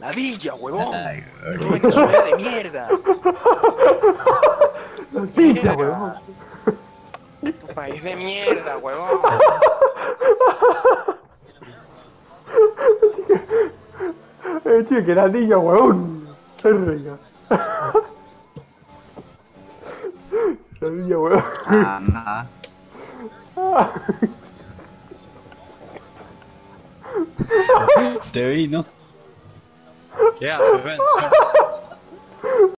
Ladilla, huevón. Ay, ¡Qué Venezuela de mierda! Noticia, huevón. Tu país de mierda, huevón. Eh, tío, que ladilla, huevón. Verga. Ladilla, huevón. Ah, Te vi, ¿no? ¿Qué haces?